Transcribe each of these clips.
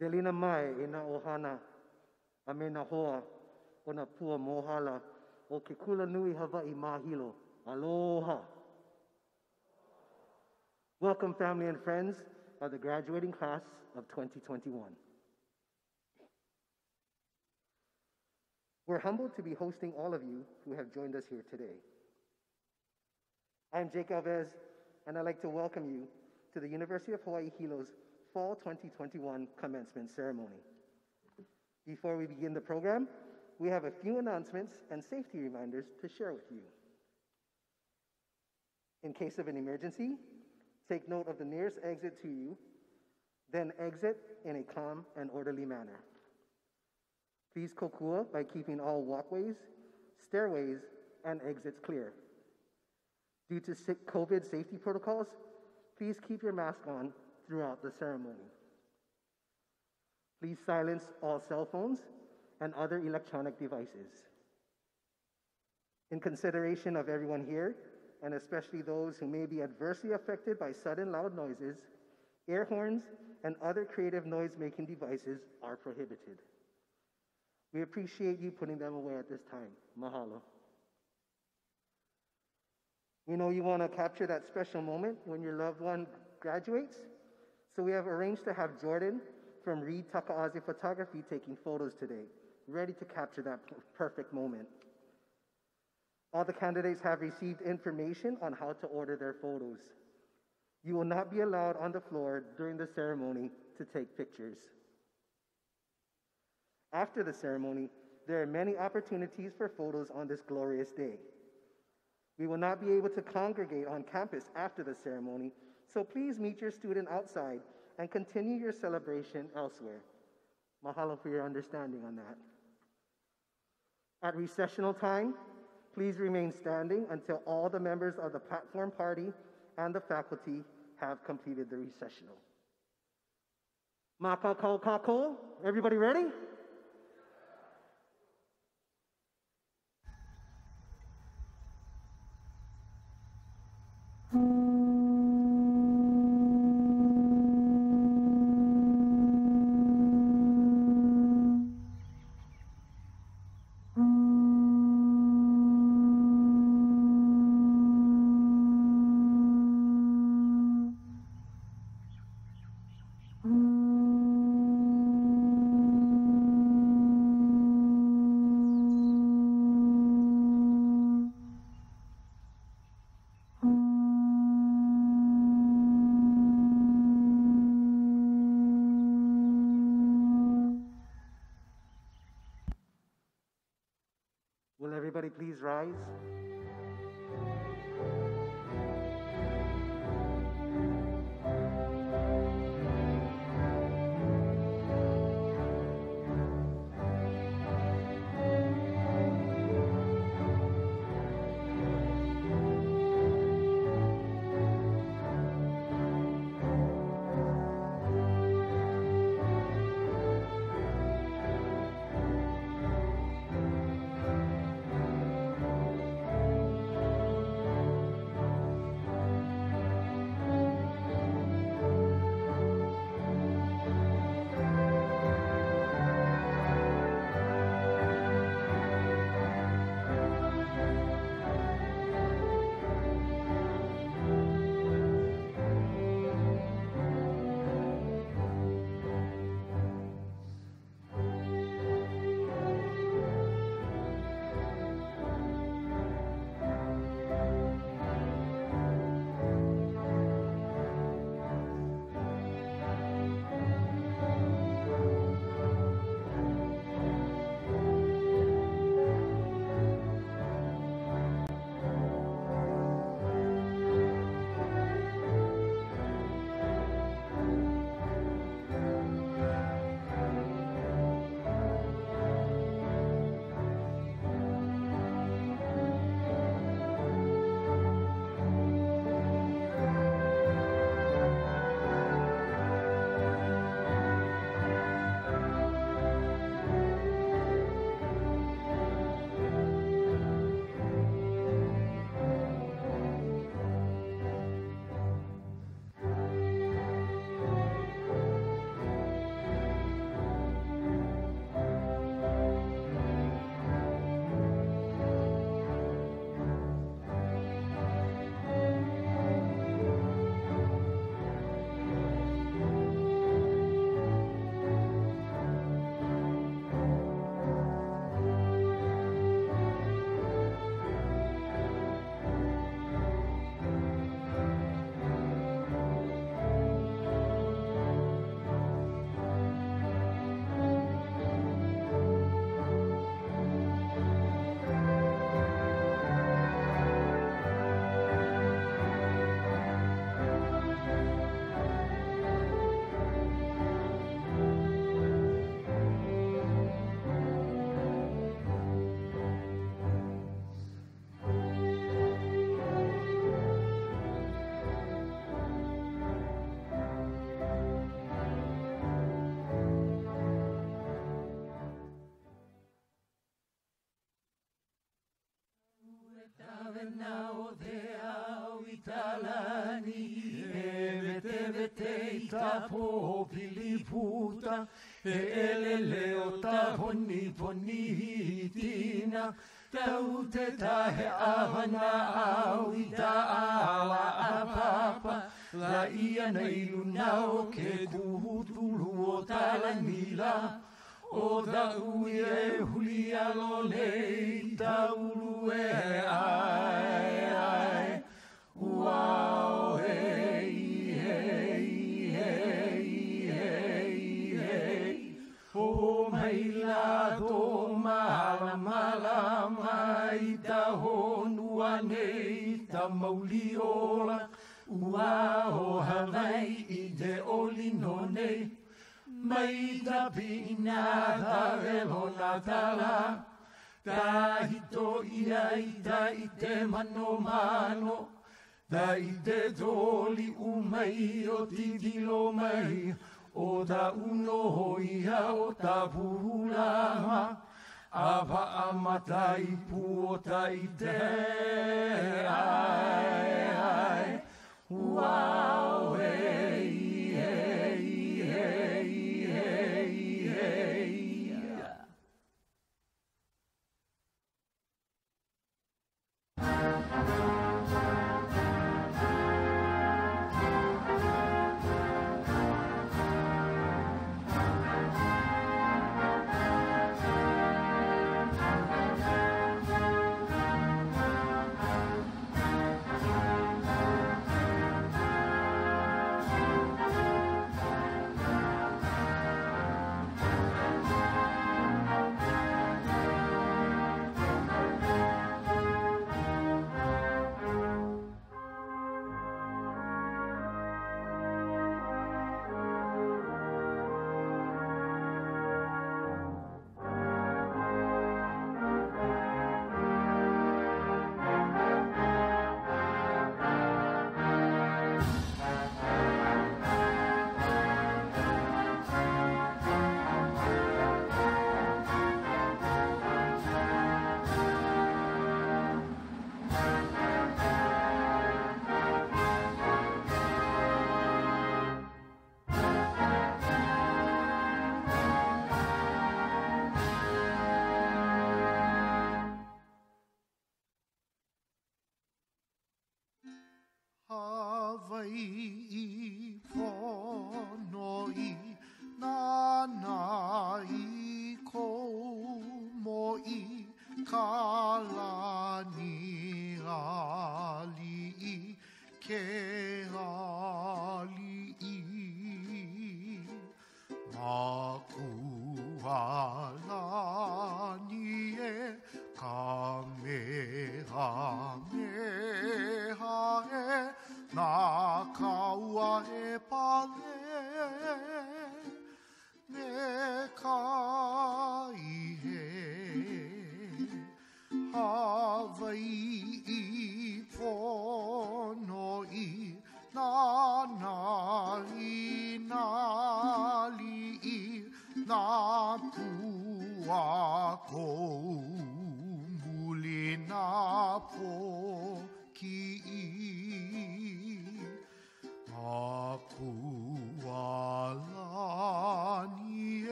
Delina mai na ohana a me hoa o na pua mohala o ke kula nui mahilo. Aloha. Welcome family and friends of the graduating class of 2021. We're humbled to be hosting all of you who have joined us here today. I'm Jake Alves, and I'd like to welcome you to the University of Hawaii Hilo's Fall 2021 commencement ceremony. Before we begin the program, we have a few announcements and safety reminders to share with you. In case of an emergency, take note of the nearest exit to you, then exit in a calm and orderly manner. Please kokua by keeping all walkways, stairways, and exits clear. Due to COVID safety protocols, please keep your mask on throughout the ceremony. Please silence all cell phones and other electronic devices. In consideration of everyone here, and especially those who may be adversely affected by sudden loud noises, air horns and other creative noise-making devices are prohibited. We appreciate you putting them away at this time. Mahalo. We know you want to capture that special moment when your loved one graduates, so we have arranged to have Jordan from Reed Takaazi Photography taking photos today, ready to capture that perfect moment. All the candidates have received information on how to order their photos. You will not be allowed on the floor during the ceremony to take pictures. After the ceremony, there are many opportunities for photos on this glorious day. We will not be able to congregate on campus after the ceremony, so please meet your student outside and continue your celebration elsewhere. Mahalo for your understanding on that. At recessional time, please remain standing until all the members of the platform party and the faculty have completed the recessional. Makakokako, everybody ready? Talani e vete vete i ta po piliputa e elele o ta poni poni tina tau te tahe awana au i ta ala a papa la ia nei lunao ke kuhutulu o talanila o da ui e ai. Ai wow hey hey hey hey hey o mai la do mala mala mai da honua nei ta mauli ola. Ua Hawaii i de olino nei mai ta pina ta velo na tala ta hito ia i ta mano mano ta i te umai o ti dilo mai o ta uno ia o ta puhulama Ava amatai puotai te ai ai wow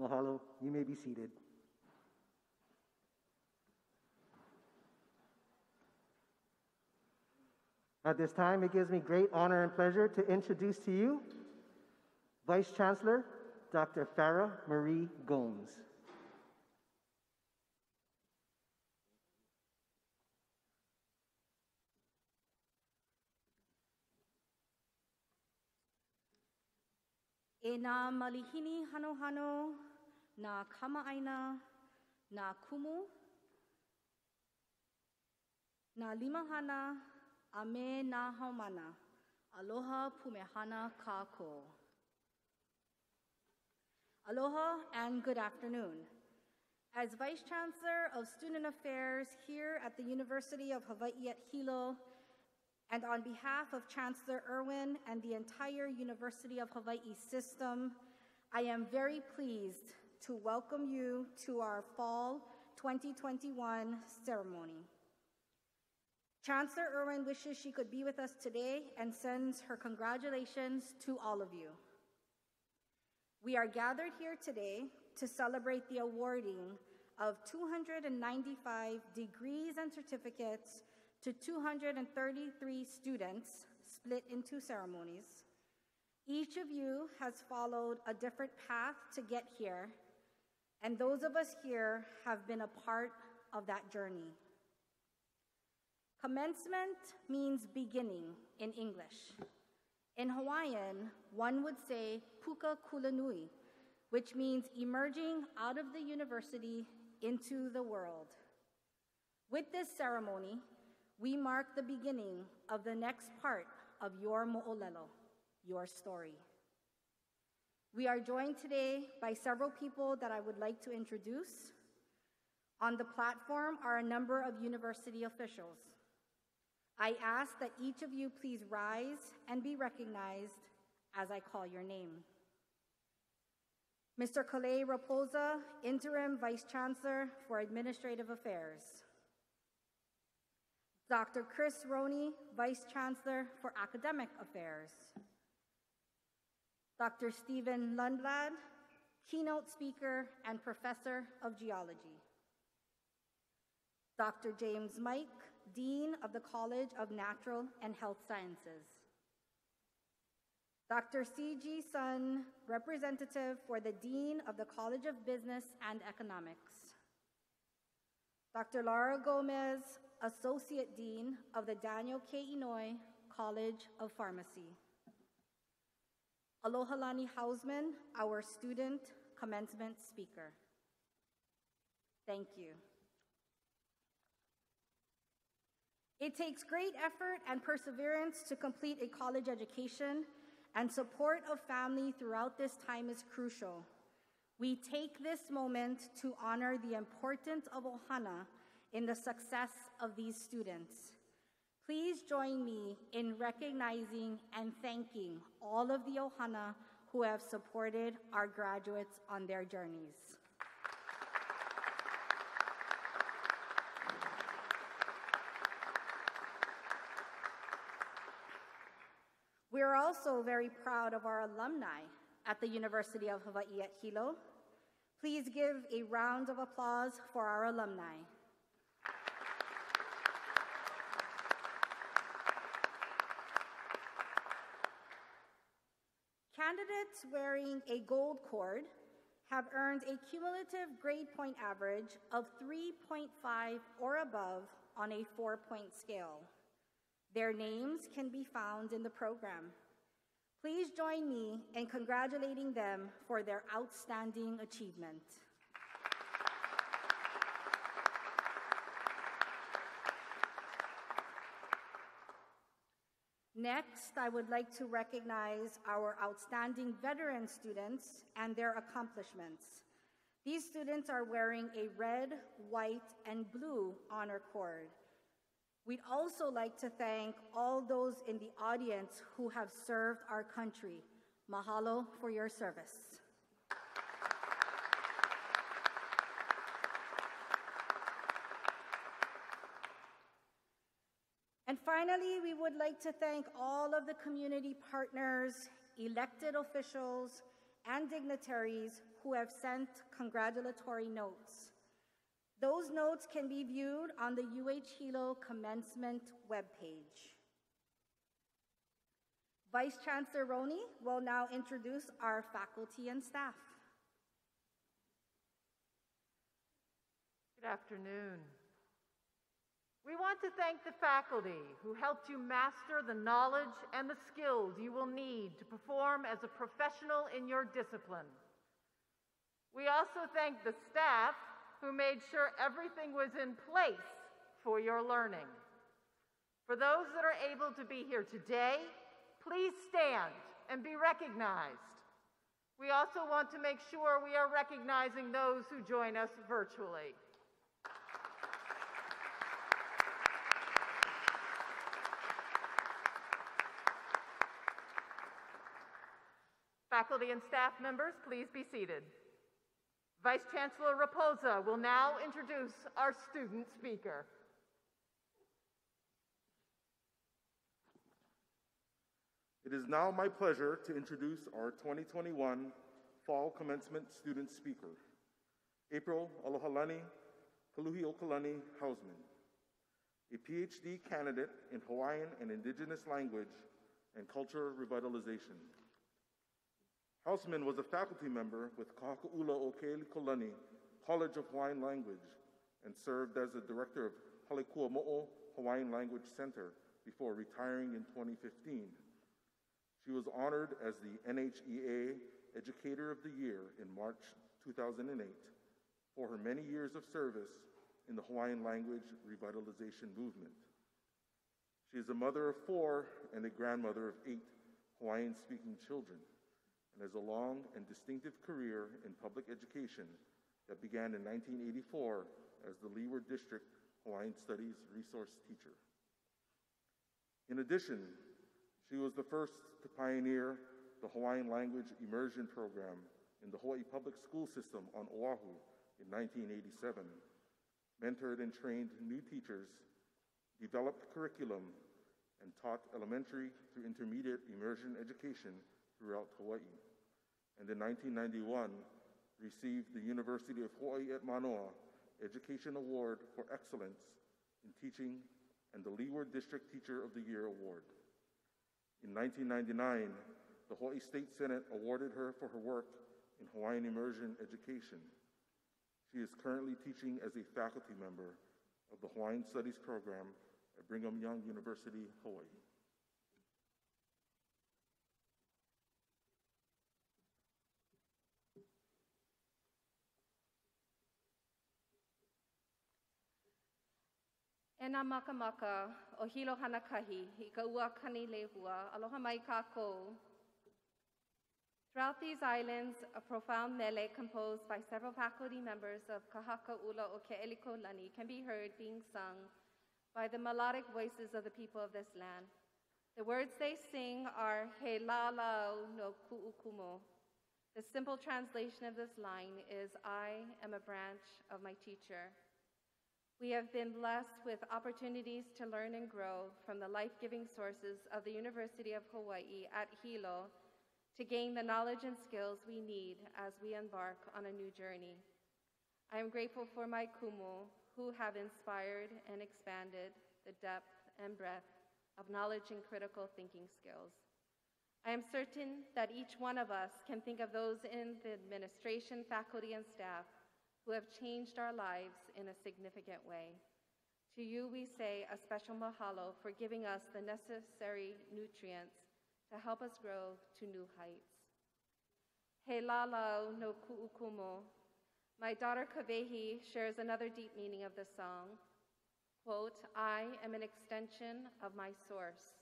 Mahalo. You may be seated. At this time, it gives me great honor and pleasure to introduce to you Vice Chancellor Dr. Farrah Marie Gomes. Nā malihini hano hano, nā kamaaina, nā kumu, nā limahana, a me nā haumana. Aloha pumehana kako. Aloha and good afternoon. As Vice Chancellor of Student Affairs here at the University of Hawaii at Hilo, and on behalf of Chancellor Irwin and the entire University of Hawaii system, I am very pleased to welcome you to our Fall 2021 ceremony. Chancellor Irwin wishes she could be with us today and sends her congratulations to all of you. We are gathered here today to celebrate the awarding of 295 degrees and certificates to 233 students split into ceremonies. Each of you has followed a different path to get here, and those of us here have been a part of that journey. Commencement means beginning in English. In Hawaiian, one would say puka kulanui, which means emerging out of the university into the world. With this ceremony, we mark the beginning of the next part of your mo'olelo, your story. We are joined today by several people that I would like to introduce. On the platform are a number of university officials. I ask that each of you please rise and be recognized as I call your name. Mr. Kalei Rapoza, Interim Vice Chancellor for Administrative Affairs. Dr. Chris Roney, Vice Chancellor for Academic Affairs. Dr. Stephen Lundblad, Keynote Speaker and Professor of Geology. Dr. James Mike, Dean of the College of Natural and Health Sciences. Dr. C.G. Sun, Representative for the Dean of the College of Business and Economics. Dr. Laura Gomez, Associate Dean of the Daniel K. Inouye College of Pharmacy. Alohalani Hausman, our student commencement speaker. Thank you. It takes great effort and perseverance to complete a college education, and support of family throughout this time is crucial. We take this moment to honor the importance of Ohana in the success of these students. Please join me in recognizing and thanking all of the Ohana who have supported our graduates on their journeys. We are also very proud of our alumni at the University of Hawaii at Hilo. Please give a round of applause for our alumni. Candidates wearing a gold cord have earned a cumulative grade point average of 3.5 or above on a four point scale. Their names can be found in the program. Please join me in congratulating them for their outstanding achievement. Next, I would like to recognize our outstanding veteran students and their accomplishments. These students are wearing a red, white, and blue honor cord. We'd also like to thank all those in the audience who have served our country. Mahalo for your service. And finally, we would like to thank all of the community partners, elected officials, and dignitaries who have sent congratulatory notes. Those notes can be viewed on the UH Hilo commencement webpage. Vice Chancellor Roney will now introduce our faculty and staff. Good afternoon. We want to thank the faculty who helped you master the knowledge and the skills you will need to perform as a professional in your discipline. We also thank the staff who made sure everything was in place for your learning. For those that are able to be here today, please stand and be recognized. We also want to make sure we are recognizing those who join us virtually. Faculty and staff members, please be seated. Vice Chancellor Rapoza will now introduce our student speaker. It is now my pleasure to introduce our 2021 Fall Commencement Student Speaker, April Alohalani Kaluhiokalani Hausman, a PhD candidate in Hawaiian and Indigenous language and culture revitalization. Hausman was a faculty member with Ka Haka 'Ula o Ke'elikolani College of Hawaiian Language and served as the director of Halekua Hale Kuamo'o Hawaiian Language Center before retiring in 2015. She was honored as the NHEA Educator of the Year in March 2008 for her many years of service in the Hawaiian language revitalization movement. She is a mother of four and a grandmother of eight Hawaiian speaking children and has a long and distinctive career in public education that began in 1984 as the Leeward District Hawaiian Studies Resource Teacher. In addition, she was the first to pioneer the Hawaiian Language Immersion Program in the Hawaii Public School System on Oahu in 1987, mentored and trained new teachers, developed curriculum, and taught elementary through intermediate immersion education throughout Hawaii. And in 1991, received the University of Hawaii at Manoa Education Award for Excellence in Teaching and the Leeward District Teacher of the Year Award. In 1999, the Hawaii State Senate awarded her for her work in Hawaiian immersion education. She is currently teaching as a faculty member of the Hawaiian Studies program at Brigham Young University, Hawaii. E nā maka maka o hilo hana kahi i ka lehua, aloha mai. Throughout these islands, a profound mele composed by several faculty members of Ka Haka 'Ula o Ke'elikolani can be heard being sung by the melodic voices of the people of this land. The words they sing are He la lau no ku'ukumo. The simple translation of this line is I am a branch of my teacher. We have been blessed with opportunities to learn and grow from the life giving sources of the University of Hawaii at Hilo to gain the knowledge and skills we need as we embark on a new journey. I am grateful for my kumu, who have inspired and expanded the depth and breadth of knowledge and critical thinking skills. I am certain that each one of us can think of those in the administration, faculty, and staff who have changed our lives in a significant way. To you, we say a special mahalo for giving us the necessary nutrients to help us grow to new heights. He lalau no ku'ukumo. My daughter Kavehi shares another deep meaning of the song. Quote, I am an extension of my source,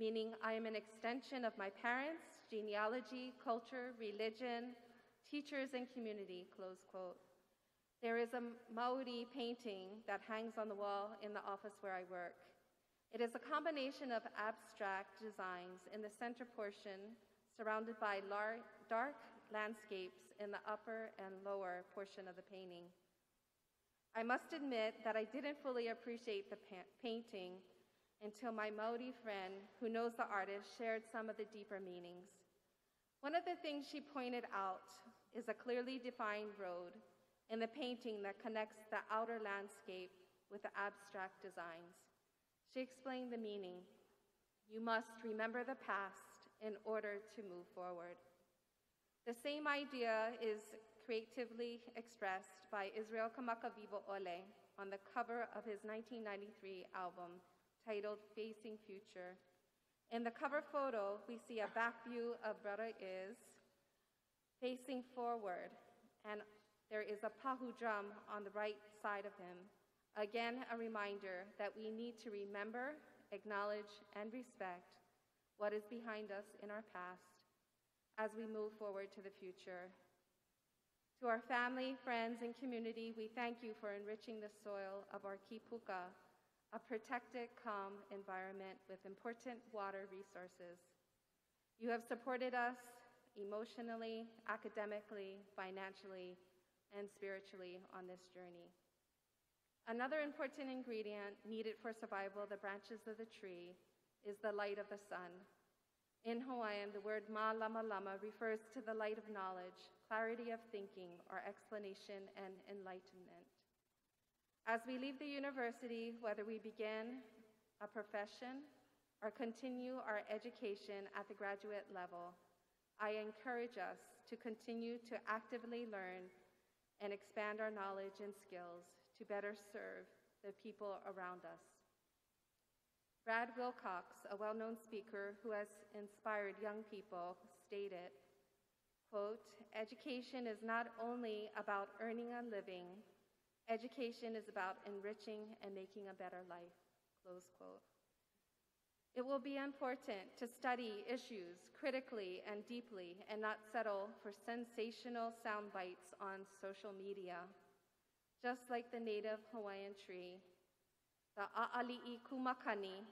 meaning I am an extension of my parents, genealogy, culture, religion, teachers, and community, close quote. There is a Maori painting that hangs on the wall in the office where I work. It is a combination of abstract designs in the center portion, surrounded by lar- dark landscapes in the upper and lower portion of the painting. I must admit that I didn't fully appreciate the pa- painting until my Maori friend, who knows the artist, shared some of the deeper meanings. One of the things she pointed out is a clearly defined road in the painting that connects the outer landscape with the abstract designs. She explained the meaning. You must remember the past in order to move forward. The same idea is creatively expressed by Israel Kamakawiwo'ole on the cover of his 1993 album titled Facing Future. In the cover photo, we see a back view of Brother Iz facing forward, and there is a pahu drum on the right side of him. Again, a reminder that we need to remember, acknowledge, and respect what is behind us in our past as we move forward to the future. To our family, friends, and community, we thank you for enriching the soil of our kipuka, a protected, calm environment with important water resources. You have supported us emotionally, academically, financially, and spiritually on this journey. Another important ingredient needed for survival the branches of the tree is the light of the sun. In Hawaiian, the word ma lama lama refers to the light of knowledge, clarity of thinking, or explanation and enlightenment. As we leave the university, whether we begin a profession or continue our education at the graduate level, I encourage us to continue to actively learn and expand our knowledge and skills to better serve the people around us. Brad Wilcox, a well-known speaker who has inspired young people, stated, quote, education is not only about earning a living, education is about enriching and making a better life, close quote. It will be important to study issues critically and deeply and not settle for sensational sound bites on social media. Just like the native Hawaiian tree, the a'ali'i kumakani,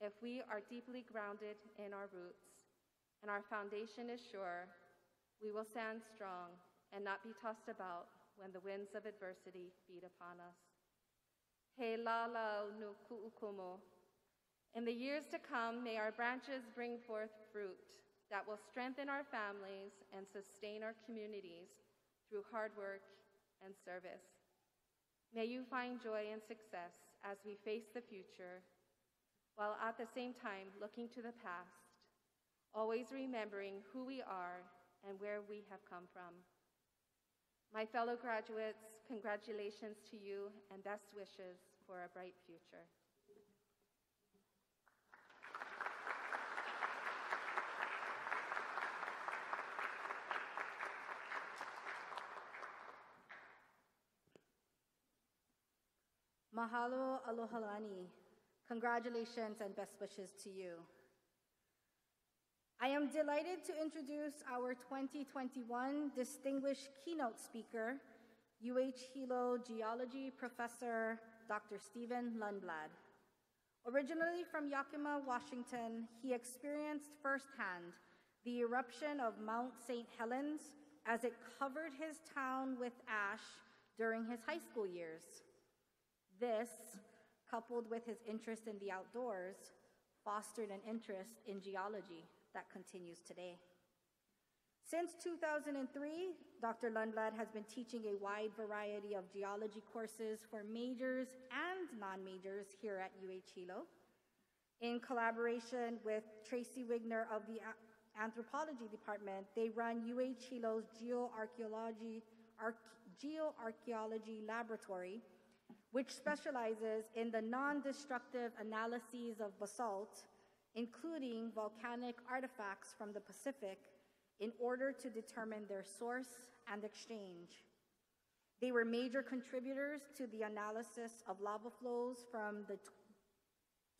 if we are deeply grounded in our roots and our foundation is sure, we will stand strong and not be tossed about when the winds of adversity beat upon us. He lalau nu ku'ukumo. In the years to come, may our branches bring forth fruit that will strengthen our families and sustain our communities through hard work and service. May you find joy and success as we face the future, while at the same time looking to the past, always remembering who we are and where we have come from. My fellow graduates, congratulations to you and best wishes for a bright future. Mahalo alohalani. Congratulations and best wishes to you. I am delighted to introduce our 2021 distinguished keynote speaker, UH Hilo Geology Professor Dr. Stephen Lundblad. Originally from Yakima, Washington, he experienced firsthand the eruption of Mount St. Helens as it covered his town with ash during his high school years. This, coupled with his interest in the outdoors, fostered an interest in geology that continues today. Since 2003, Dr. Lundblad has been teaching a wide variety of geology courses for majors and non-majors here at UH Hilo. In collaboration with Tracy Wigner of the Anthropology Department, they run UH Hilo's Geoarchaeology, Geoarchaeology Laboratory, which specializes in the non-destructive analyses of basalt, including volcanic artifacts from the Pacific, in order to determine their source and exchange. They were major contributors to the analysis of lava flows from the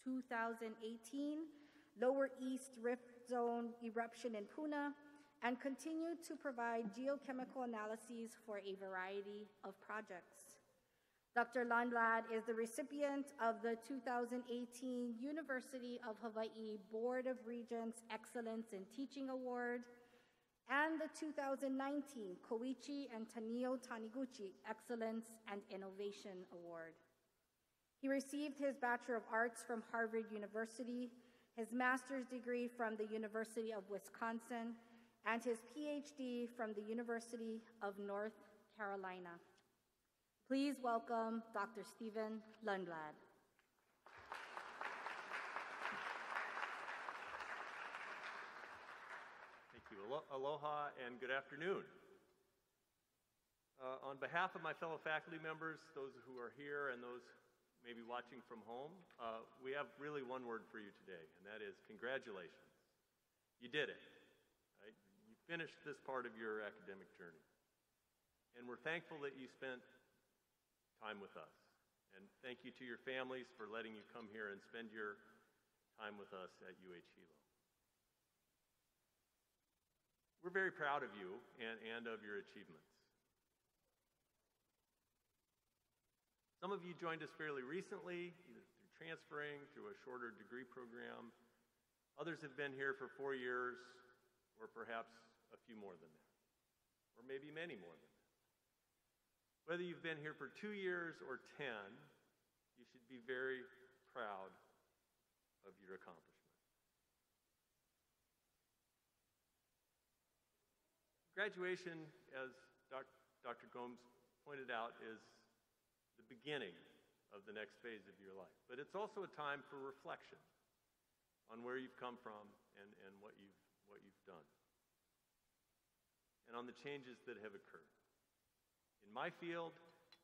2018 Lower East Rift Zone eruption in Puna and continue to provide geochemical analyses for a variety of projects. Dr. Lundblad is the recipient of the 2018 University of Hawaii Board of Regents Excellence in Teaching Award and the 2019 Koichi and Taniyo Taniguchi Excellence and Innovation Award. He received his Bachelor of Arts from Harvard University, his master's degree from the University of Wisconsin, and his PhD from the University of North Carolina. Please welcome Dr. Stephen Lundblad. Thank you. Alo aloha and good afternoon. Uh, on behalf of my fellow faculty members, those who are here and those maybe watching from home, uh, we have really one word for you today, and that is congratulations. You did it. Right? You finished this part of your academic journey. And we're thankful that you spent time with us. And thank you to your families for letting you come here and spend your time with us at UH Hilo. We're very proud of you and, and of your achievements. Some of you joined us fairly recently, either through transferring, through a shorter degree program. Others have been here for four years, or perhaps a few more than that, or maybe many more than that. Whether you've been here for two years or 10, you should be very proud of your accomplishment. Graduation, as Dr. Gomes pointed out, is the beginning of the next phase of your life. But it's also a time for reflection on where you've come from and, and what, you've, what you've done, and on the changes that have occurred. In my field,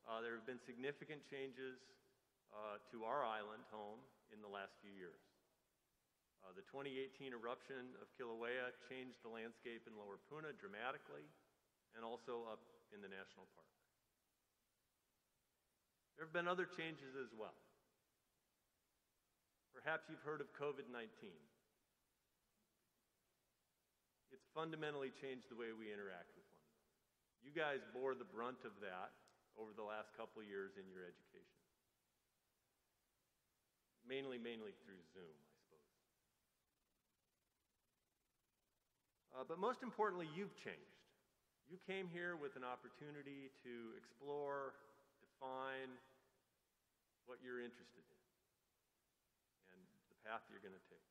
uh, there have been significant changes uh, to our island home in the last few years. Uh, the 2018 eruption of Kilauea changed the landscape in Lower Puna dramatically and also up in the national park. There have been other changes as well. Perhaps you've heard of COVID 19. It's fundamentally changed the way we interact with. You guys bore the brunt of that over the last couple years in your education. Mainly, mainly through Zoom, I suppose. Uh, but most importantly, you've changed. You came here with an opportunity to explore, define what you're interested in and the path you're going to take.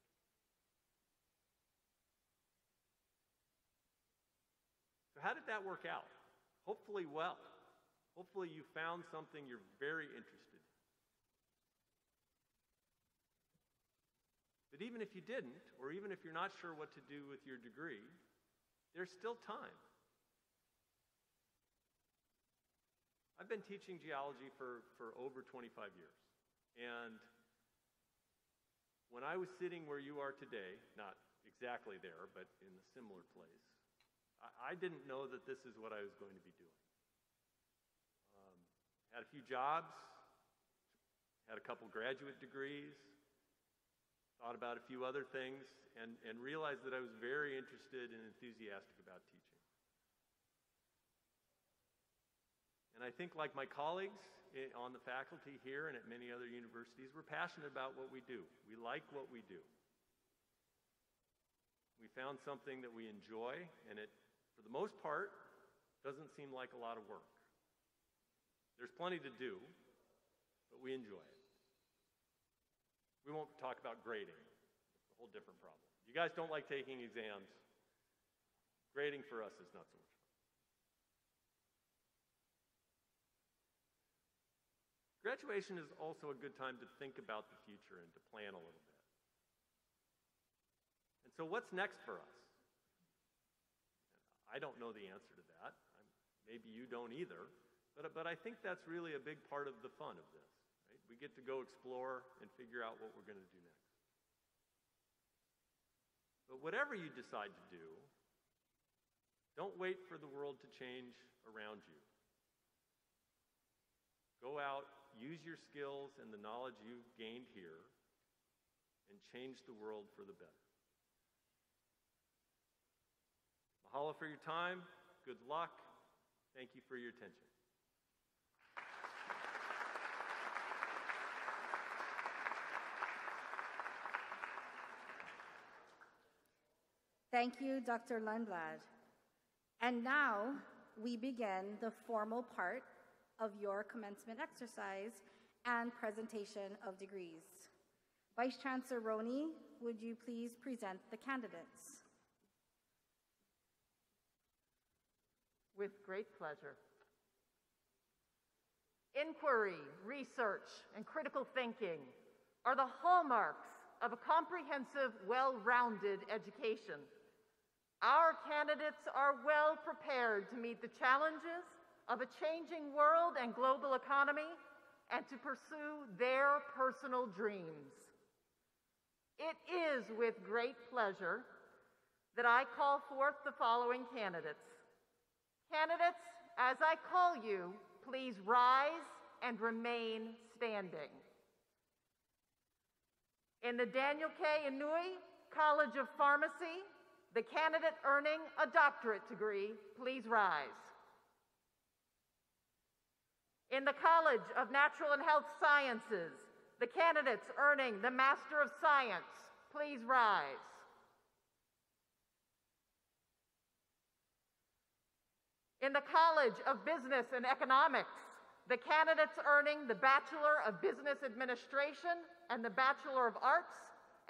So, how did that work out? Hopefully, well. Hopefully, you found something you're very interested in. But even if you didn't, or even if you're not sure what to do with your degree, there's still time. I've been teaching geology for, for over 25 years. And when I was sitting where you are today, not exactly there, but in a similar place, I, didn't know that this is what I was going to be doing. Um, had a few jobs, had a couple graduate degrees, thought about a few other things, and, and realized that I was very interested and enthusiastic about teaching. And I think, like my colleagues eh, on the faculty here and at many other universities, we're passionate about what we do. We like what we do. We found something that we enjoy, and it, for the most part, doesn't seem like a lot of work. There's plenty to do, but we enjoy it. We won't talk about grading. It's a whole different problem. You guys don't like taking exams. Grading for us is not so much. fun. Graduation is also a good time to think about the future and to plan a little bit. And so, what's next for us? I don't know the answer to that. I'm, maybe you don't either. But, but I think that's really a big part of the fun of this. Right? We get to go explore and figure out what we're going to do next. But whatever you decide to do, don't wait for the world to change around you. Go out use your skills and the knowledge you've gained here and change the world for the better. Mahalo for your time. Good luck. Thank you for your attention. Thank you, Dr. Lundblad. And now we begin the formal part of your commencement exercise and presentation of degrees. Vice Chancellor Roney, would you please present the candidates? With great pleasure. Inquiry, research, and critical thinking are the hallmarks of a comprehensive, well rounded education. Our candidates are well prepared to meet the challenges of a changing world and global economy and to pursue their personal dreams. It is with great pleasure that I call forth the following candidates. Candidates, as I call you, please rise and remain standing. In the Daniel K. Inouye College of Pharmacy, the candidate earning a doctorate degree, please rise. In the College of Natural and Health Sciences, the candidates earning the Master of Science, please rise. In the College of Business and Economics, the candidates earning the Bachelor of Business Administration and the Bachelor of Arts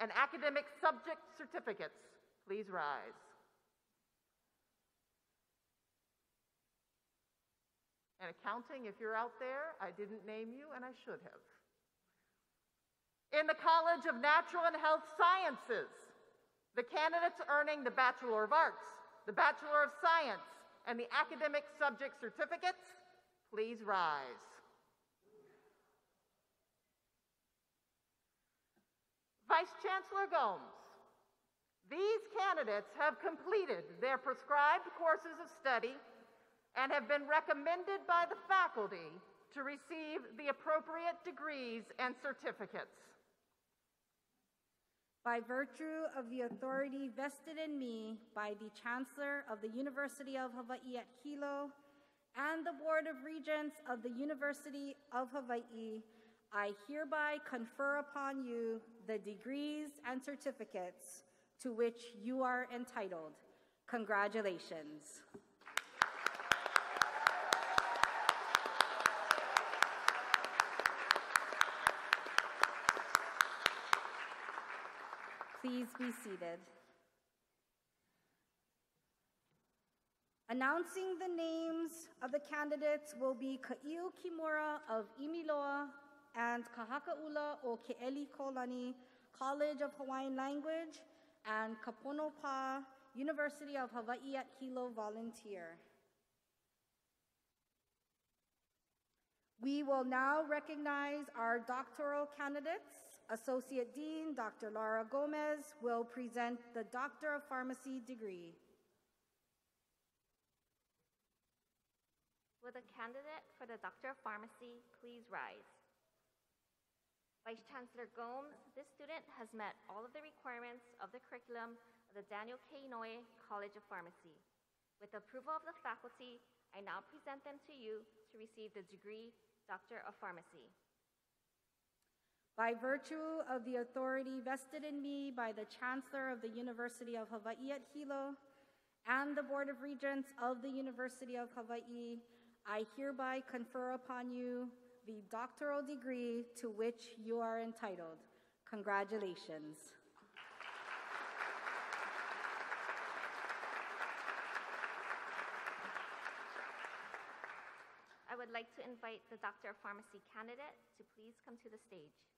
and academic subject certificates, please rise. And accounting, if you're out there, I didn't name you and I should have. In the College of Natural and Health Sciences, the candidates earning the Bachelor of Arts, the Bachelor of Science, and the academic subject certificates, please rise. Vice Chancellor Gomes, these candidates have completed their prescribed courses of study and have been recommended by the faculty to receive the appropriate degrees and certificates. By virtue of the authority vested in me by the Chancellor of the University of Hawaii at Hilo and the Board of Regents of the University of Hawaii, I hereby confer upon you the degrees and certificates to which you are entitled. Congratulations. Please be seated. Announcing the names of the candidates will be Ka'iu Kimura of Imiloa and Kahakaula o Ke'eli Kolani College of Hawaiian Language and Kaponopa University of Hawaii at Hilo volunteer. We will now recognize our doctoral candidates. Associate Dean Dr. Laura Gomez will present the Doctor of Pharmacy degree. Will the candidate for the Doctor of Pharmacy please rise? Vice Chancellor Gomes, this student has met all of the requirements of the curriculum of the Daniel K. Inouye College of Pharmacy. With approval of the faculty, I now present them to you to receive the degree Doctor of Pharmacy. By virtue of the authority vested in me by the Chancellor of the University of Hawaii at Hilo and the Board of Regents of the University of Hawaii, I hereby confer upon you the doctoral degree to which you are entitled. Congratulations. I would like to invite the Doctor of Pharmacy candidate to please come to the stage.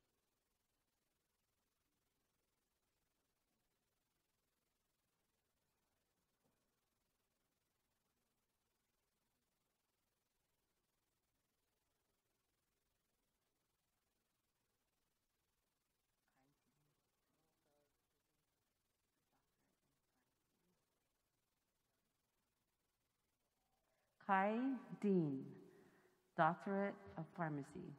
Kai Dean, Doctorate of Pharmacy.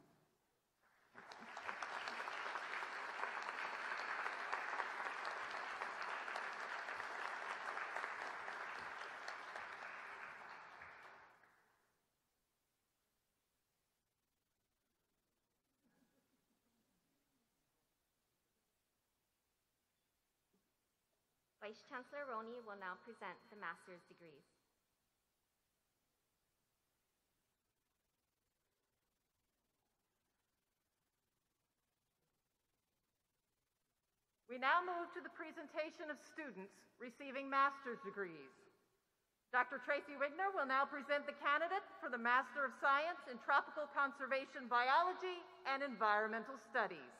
Vice Chancellor Roney will now present the master's degrees. We now move to the presentation of students receiving master's degrees. Dr. Tracy Wiegner will now present the candidate for the Master of Science in Tropical Conservation Biology and Environmental Studies.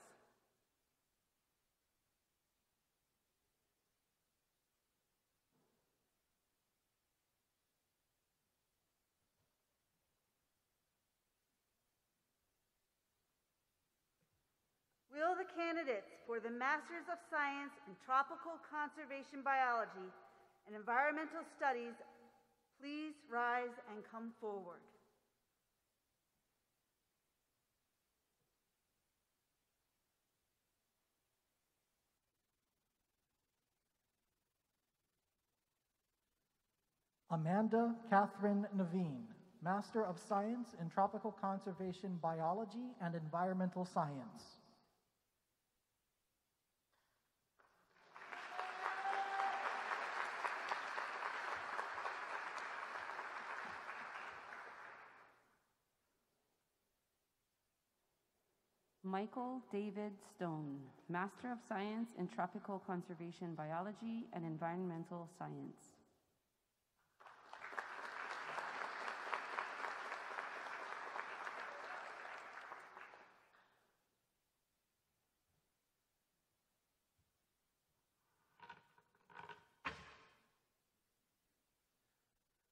Will the candidates for the Masters of Science in Tropical Conservation Biology and Environmental Studies please rise and come forward? Amanda Catherine Naveen, Master of Science in Tropical Conservation Biology and Environmental Science. Michael David Stone, Master of Science in Tropical Conservation Biology and Environmental Science.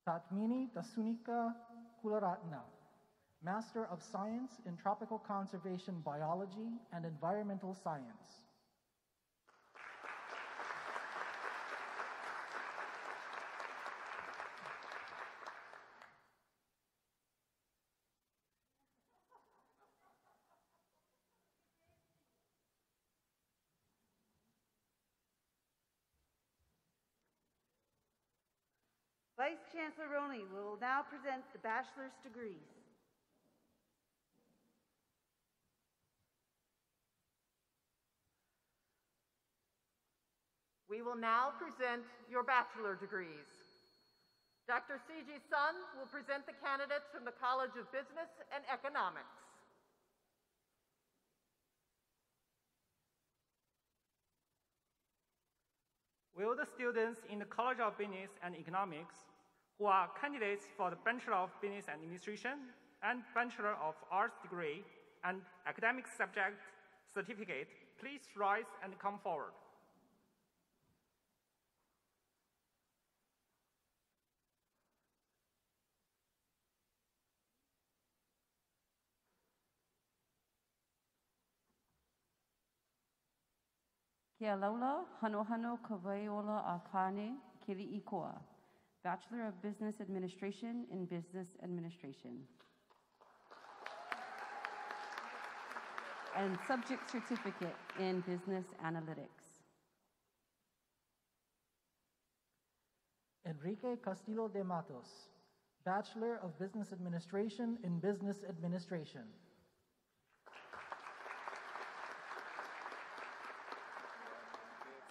Tatmini Dasunika Kularatna, Master of Science in Tropical Conservation Biology and Environmental Science. Vice Chancellor Roney will now present the bachelor's degrees. We will now present your bachelor degrees. Dr. C.G. Sun will present the candidates from the College of Business and Economics. Will the students in the College of Business and Economics who are candidates for the Bachelor of Business and Administration and Bachelor of Arts degree and academic subject certificate please rise and come forward. Kia laula, hanohano kawaiola Akane kane, kili ikoa. Bachelor of Business Administration in Business Administration. And subject certificate in Business Analytics. Enrique Castillo de Matos, Bachelor of Business Administration in Business Administration.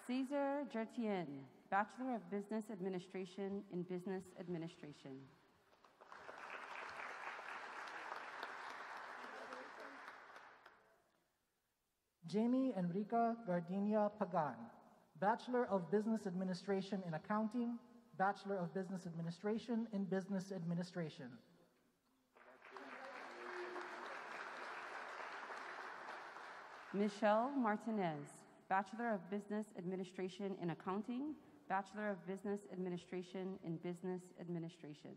Cesar Jertien, Bachelor of Business Administration in Business Administration. Jamie Enrica Gardenia Pagan, Bachelor of Business Administration in Accounting, Bachelor of Business Administration in Business Administration. Michelle Martinez, Bachelor of Business Administration in Accounting, Bachelor of Business Administration in Business Administration.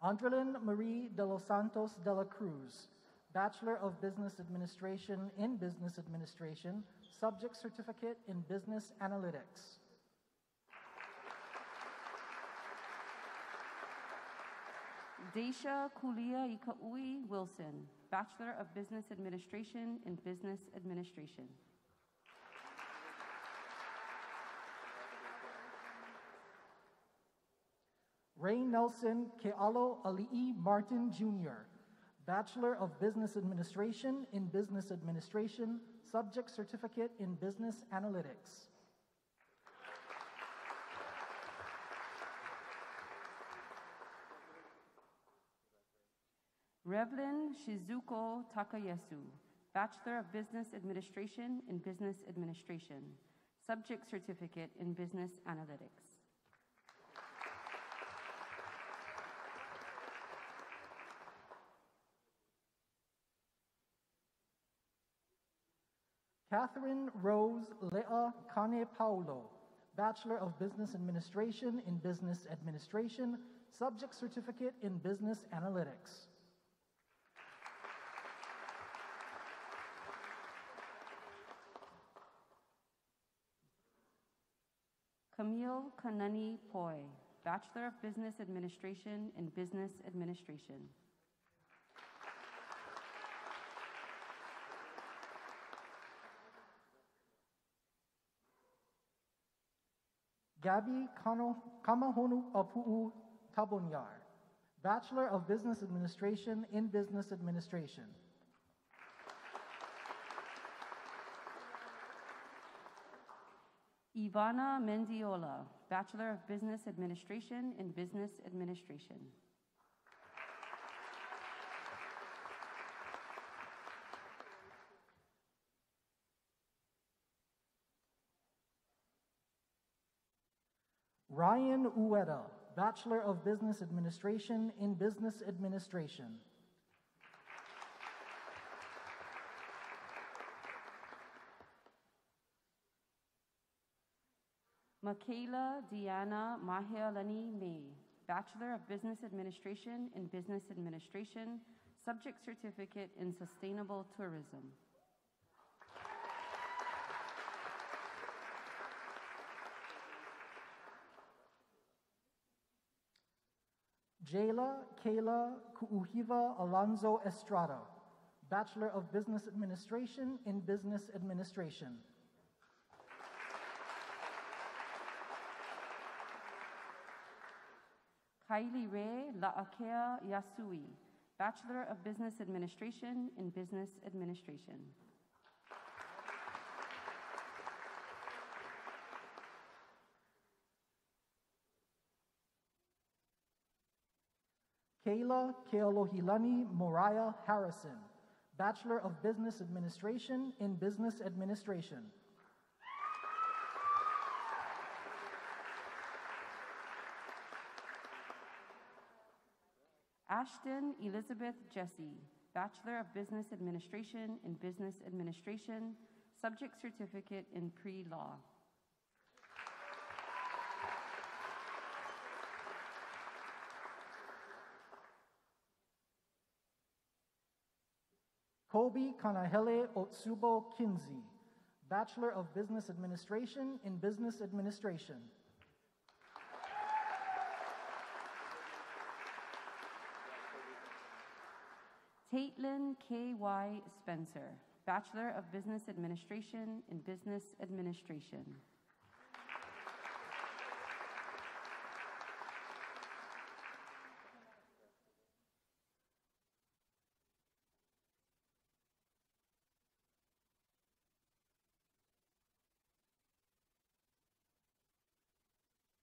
Andrelyn Marie de los Santos de la Cruz, Bachelor of Business Administration in Business Administration, Subject Certificate in Business Analytics. Daisha Kulia Ikaui Wilson, Bachelor of Business Administration in Business Administration. Ray Nelson Kealo Ali'i Martin Jr., Bachelor of Business Administration in Business Administration, Subject Certificate in Business Analytics. Revlin Shizuko Takayasu, Bachelor of Business Administration in Business Administration, Subject Certificate in Business Analytics. Catherine Rose Lea Cane Paulo, Bachelor of Business Administration in Business Administration, subject certificate in business analytics. Camille Kanani Poi, Bachelor of Business Administration in Business Administration. Kano- Kamahonu Apu'u Tabonyar, Bachelor of Business Administration in Business Administration. Ivana Mendiola, Bachelor of Business Administration in Business Administration. Ryan Ueda, Bachelor of Business Administration in Business Administration. Michaela Diana Mahialani May, Bachelor of Business Administration in Business Administration, Subject Certificate in Sustainable Tourism. Jayla Kayla Kuuhiva Alonzo Estrada, Bachelor of Business Administration in Business Administration. Ray Laakea Yasui, Bachelor of Business Administration in Business Administration. Kayla Kealohilani Moriah Harrison, Bachelor of Business Administration in Business Administration. Ashton Elizabeth Jesse, Bachelor of Business Administration in Business Administration, Subject Certificate in Pre-Law. Kobe Kanahele Otsubo Kinsey, Bachelor of Business Administration in Business Administration. Caitlin K.Y. Spencer, Bachelor of Business Administration in Business Administration.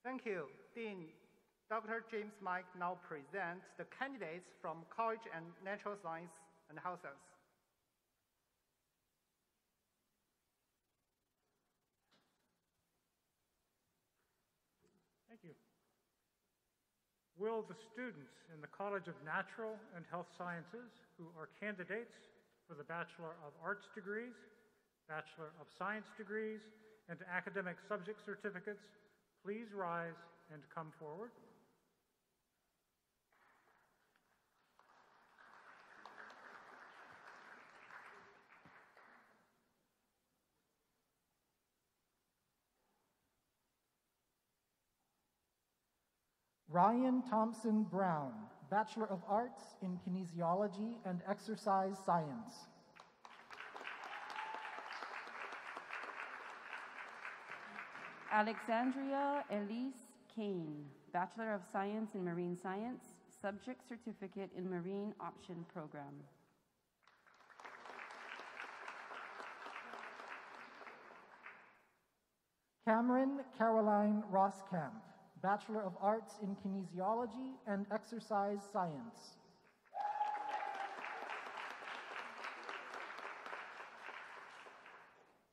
Thank you. Dean Dr. James Mike now presents the candidates from College and Natural Science and Health Science. Thank you. Will the students in the College of Natural and Health Sciences who are candidates for the Bachelor of Arts degrees, Bachelor of Science degrees, and academic subject certificates please rise and come forward? Ryan Thompson Brown, Bachelor of Arts in Kinesiology and Exercise Science. Alexandria Elise Kane, Bachelor of Science in Marine Science, Subject Certificate in Marine Option Program. Cameron Caroline Rosskamp, Bachelor of Arts in Kinesiology and Exercise Science.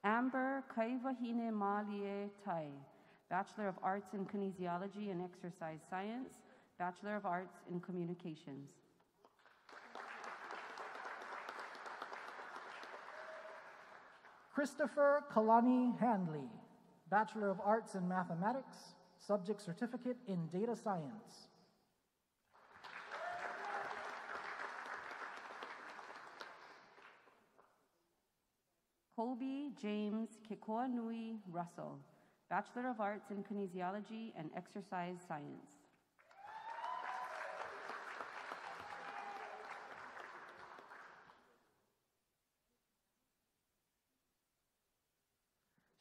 Amber Kaivahine Malie Tai, Bachelor of Arts in Kinesiology and Exercise Science, Bachelor of Arts in Communications. Christopher Kalani Handley, Bachelor of Arts in Mathematics, subject certificate in data science. Colby James Kikoanui Russell, Bachelor of Arts in Kinesiology and Exercise Science.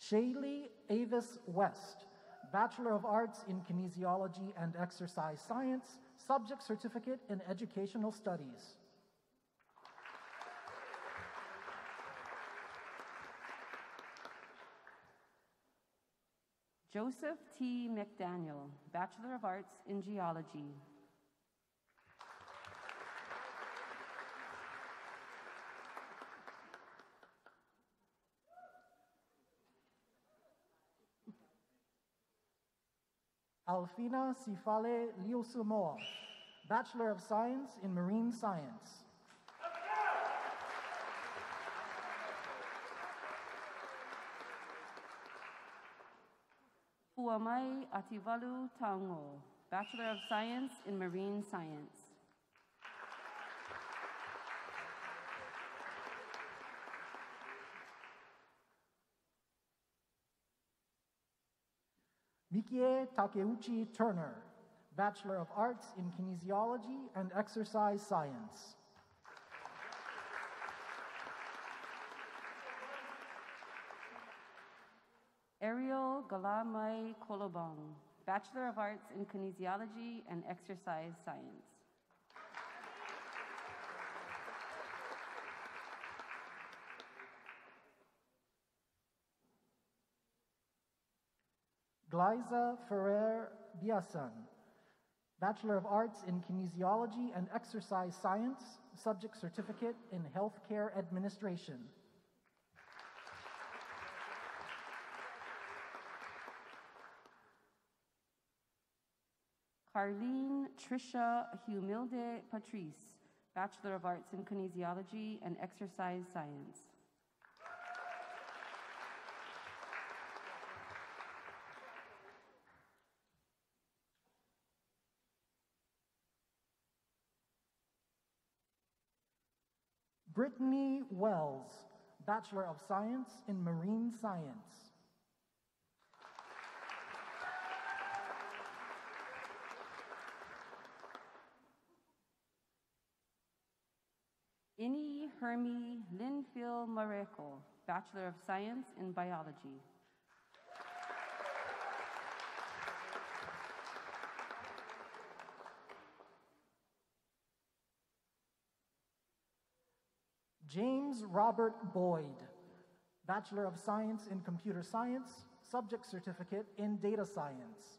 Shaylee Avis West, Bachelor of Arts in Kinesiology and Exercise Science, Subject Certificate in Educational Studies. Joseph T. McDaniel, Bachelor of Arts in Geology. Alfina Sifale Liusumoa, Bachelor of Science in Marine Science. Fuamai Ativalu Taungo, Bachelor of Science in Marine Science. Mikie Takeuchi Turner, Bachelor of Arts in Kinesiology and Exercise Science. Ariel Galamai Kolobong, Bachelor of Arts in Kinesiology and Exercise Science. Glyza Ferrer Biasan, Bachelor of Arts in Kinesiology and Exercise Science, Subject Certificate in Healthcare Administration. Carlene Trisha Humilde Patrice, Bachelor of Arts in Kinesiology and Exercise Science. Brittany Wells, Bachelor of Science in Marine Science. Inni Hermie Linfield Mareko, Bachelor of Science in Biology. James Robert Boyd, Bachelor of Science in Computer Science, Subject Certificate in Data Science.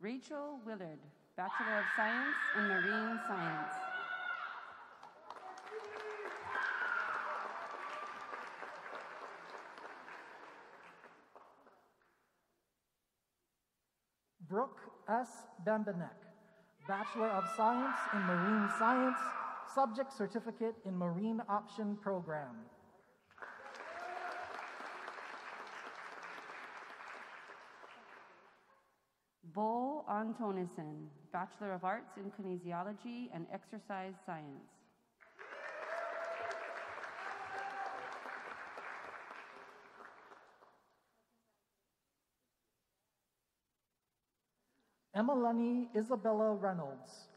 Rachel Willard, Bachelor of Science in Marine Science. Brooke S. Bembenek, Bachelor of Science in Marine Science, Subject Certificate in Marine Option Program. Bo Antonison, Bachelor of Arts in Kinesiology and Exercise Science. Emelani Isabella Reynolds,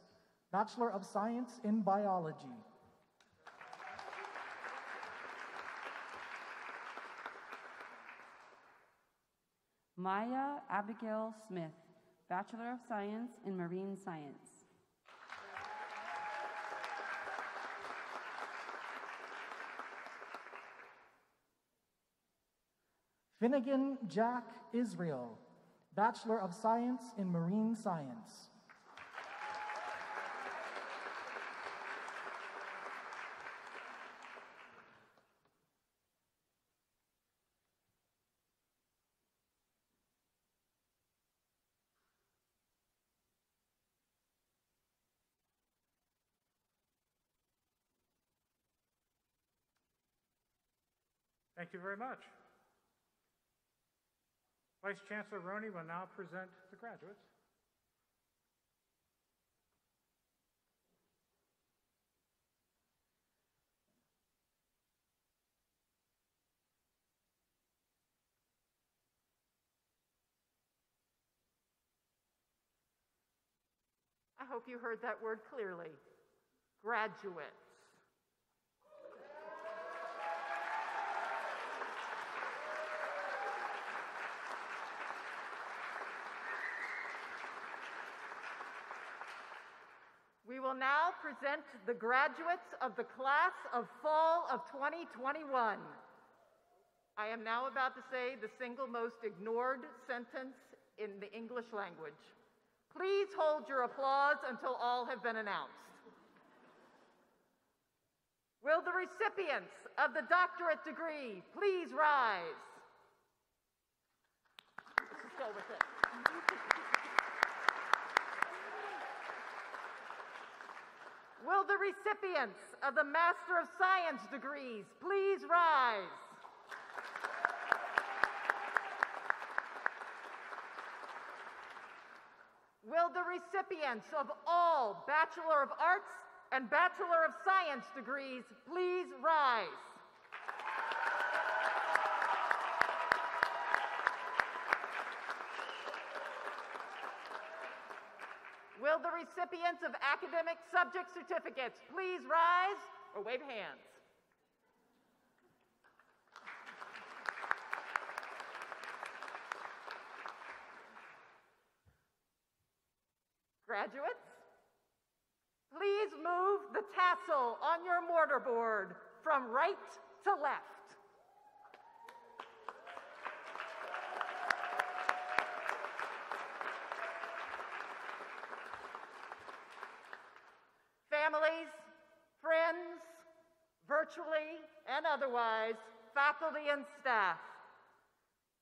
Bachelor of Science in Biology. Maya Abigail Smith, Bachelor of Science in Marine Science. Finnegan Jack Israel, Bachelor of Science in Marine Science. Thank you very much. Vice Chancellor Roney will now present the graduates. I hope you heard that word clearly. Graduate. We will now present the graduates of the class of fall of 2021. I am now about to say the single most ignored sentence in the English language. Please hold your applause until all have been announced. Will the recipients of the doctorate degree please rise? Let's just go with it. Will the recipients of the Master of Science degrees please rise? Will the recipients of all Bachelor of Arts and Bachelor of Science degrees please rise? Will the recipients of academic subject certificates please rise or wave hands? Graduates, please move the tassel on your mortarboard from right to left. Families, friends, virtually and otherwise, faculty and staff,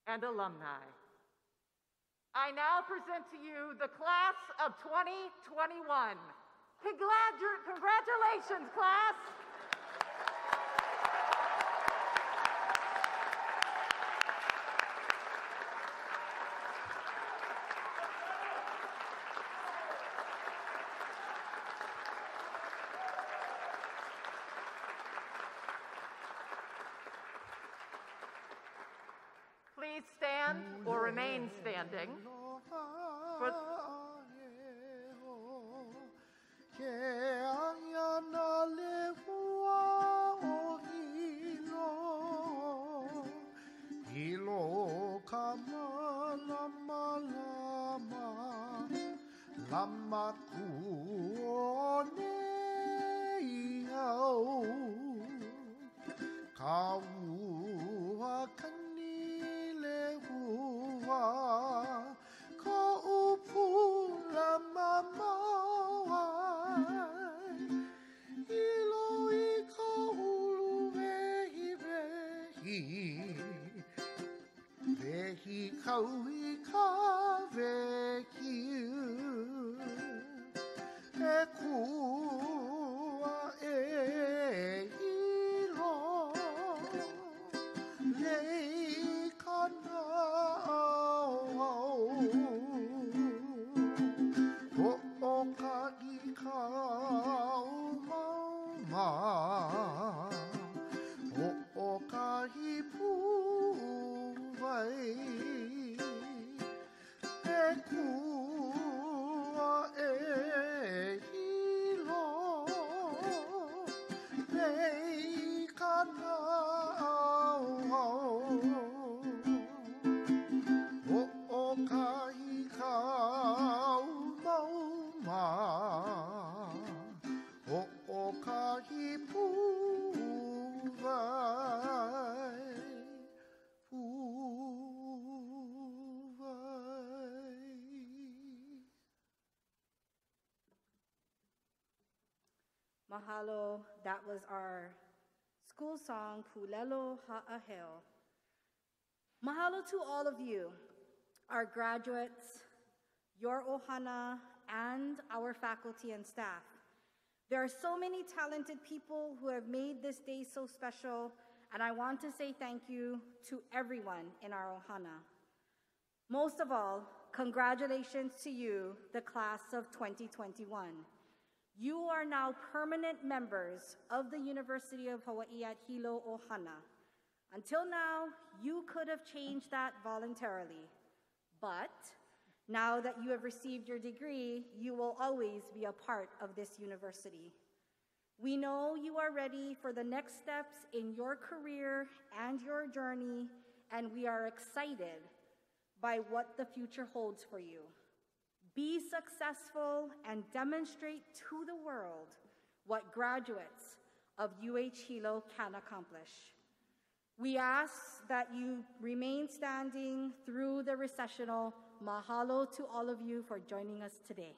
and alumni. I now present to you the class of 2021. Congratu- Congratulations, class! Please stand or remain standing. Mahalo, that was our school song, Kulelo Ha'ahel. Mahalo to all of you, our graduates, your ohana, and our faculty and staff. There are so many talented people who have made this day so special, and I want to say thank you to everyone in our ohana. Most of all, congratulations to you, the class of 2021. You are now permanent members of the University of Hawaii at Hilo Ohana. Until now, you could have changed that voluntarily. But Now that you have received your degree, you will always be a part of this university. We know you are ready for the next steps in your career and your journey, and we are excited by what the future holds for you. Be successful and demonstrate to the world what graduates of UH Hilo can accomplish. We ask that you remain standing through the recessional. Mahalo to all of you for joining us today.